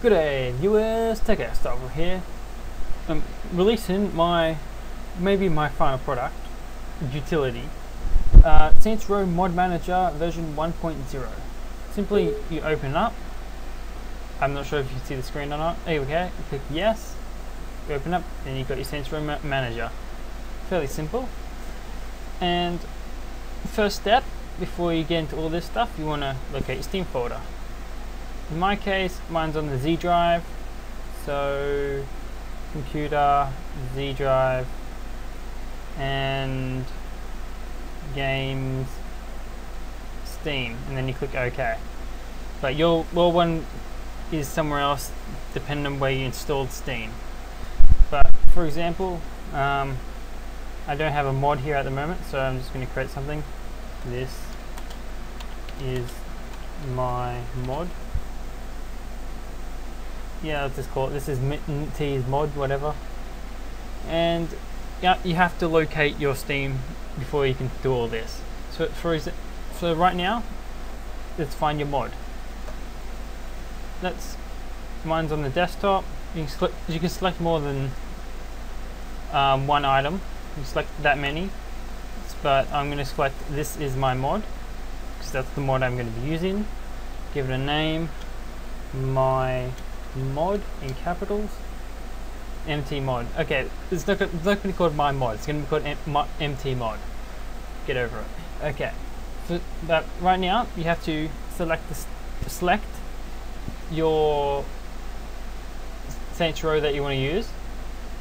Good day, viewers. TechX over here. I'm releasing my, maybe my final product, utility, uh, Saints Row Mod Manager version 1.0. Simply, you open it up. I'm not sure if you can see the screen or not. There we go. Click yes. You open up, and you've got your Saints Row Ma Manager. Fairly simple. And first step, before you get into all this stuff, you want to locate your Steam folder. In my case, mine's on the Z drive. So, computer, Z drive, and games, Steam, and then you click OK. But your, your one is somewhere else depending on where you installed Steam. But for example, um, I don't have a mod here at the moment, so I'm just going to create something. This is my mod. Yeah, let's just call it. This is Mitten T's mod, whatever. And yeah, you have to locate your Steam before you can do all this. So for so right now, let's find your mod. Let's mine's on the desktop. You can select, you can select more than um, one item. You can select that many, but I'm going to select this is my mod because that's the mod I'm going to be using. Give it a name, my mod in capitals. MT mod. Okay, it's not, it's not going to be called my mod. It's going to be called M MT mod. Get over it. Okay. So that right now you have to select this, select your Saints Row that you want to use.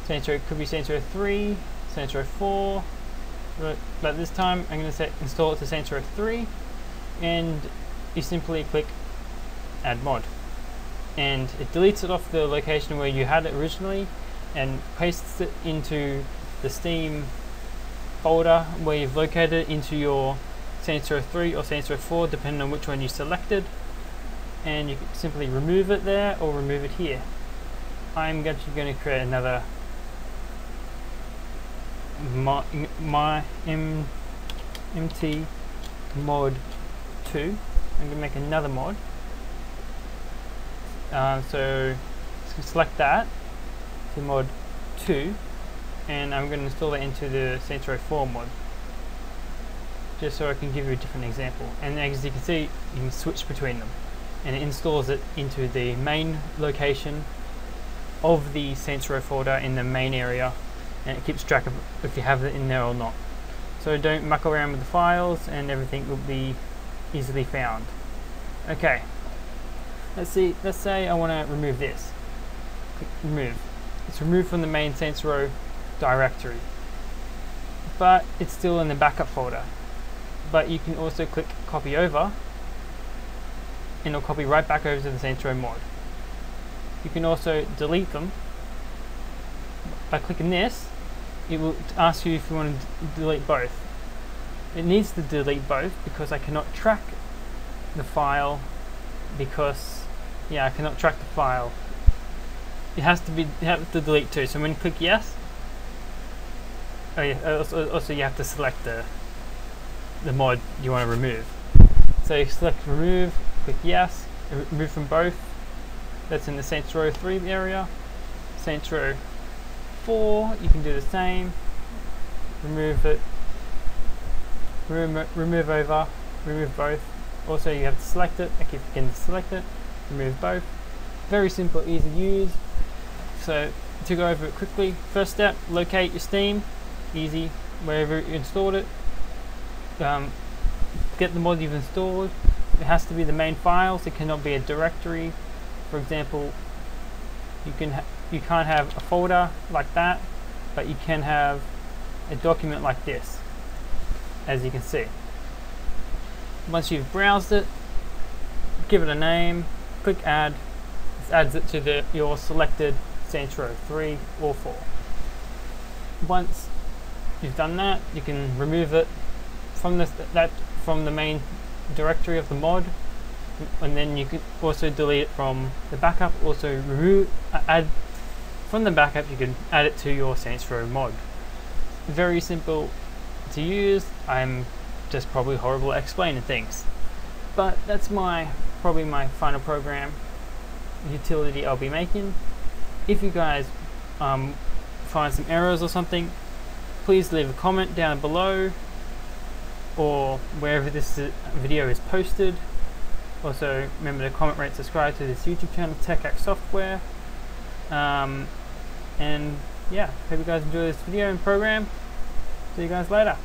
Saints Row could be Saints Row 3, Saints Row 4. But this time I'm going to set install it to Saints Row 3, and you simply click Add Mod and it deletes it off the location where you had it originally and pastes it into the Steam folder where you've located it into your Row 3 or Row 4 depending on which one you selected and you can simply remove it there or remove it here. I'm actually going to create another my, my M, MT mod 2. I'm going to make another mod uh, so select that to mod 2 and I'm going to install it into the Row 4 mod just so I can give you a different example. And as you can see you can switch between them and it installs it into the main location of the Row folder in the main area and it keeps track of if you have it in there or not. So don't muck around with the files and everything will be easily found. Okay Let's see, let's say I want to remove this. Click remove. It's removed from the main Saints Row directory. But it's still in the backup folder. But you can also click copy over and it'll copy right back over to the Saints Row mod. You can also delete them. By clicking this, it will ask you if you want to delete both. It needs to delete both because I cannot track the file because yeah, I cannot track the file. It has to be, you have to delete too. So when you click yes, oh yeah, uh, also, also you have to select the the mod you want to remove. So you select remove, click yes, remove from both. That's in the Saints Row 3 area. Saints Row 4, you can do the same. Remove it, remove, remove over, remove both. Also you have to select it, I keep again to select it remove both. Very simple, easy to use. So to go over it quickly, first step, locate your Steam, easy, wherever you installed it. Um, get the mod you've installed. It has to be the main files, it cannot be a directory. For example, you can you can't have a folder like that, but you can have a document like this, as you can see. Once you've browsed it, give it a name, click add, this adds it to the, your selected Saints Row 3 or 4. Once you've done that, you can remove it from the, that from the main directory of the mod, and then you can also delete it from the backup. Also remove, uh, add from the backup, you can add it to your Saints Row mod. Very simple to use. I'm just probably horrible at explaining things, but that's my probably my final program. utility I'll be making. If you guys um, find some errors or something, please leave a comment down below or wherever this video is posted. Also, remember to comment, rate, subscribe to this YouTube channel, TechX Software. Um, and yeah, hope you guys enjoy this video and program. See you guys later.